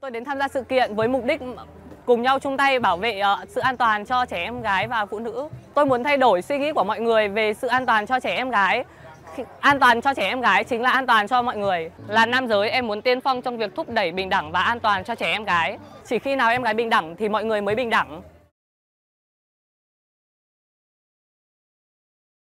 Tôi đến tham gia sự kiện với mục đích cùng nhau chung tay bảo vệ ờ, sự an toàn cho trẻ em gái và phụ nữ. Tôi muốn thay đổi suy nghĩ của mọi người về sự an toàn cho trẻ em gái. An toàn cho trẻ em gái chính là an toàn cho mọi người. Là nam giới, em muốn tiên phong trong việc thúc đẩy bình đẳng và an toàn cho trẻ em gái. Chỉ khi nào em gái bình đẳng thì mọi người mới bình đẳng.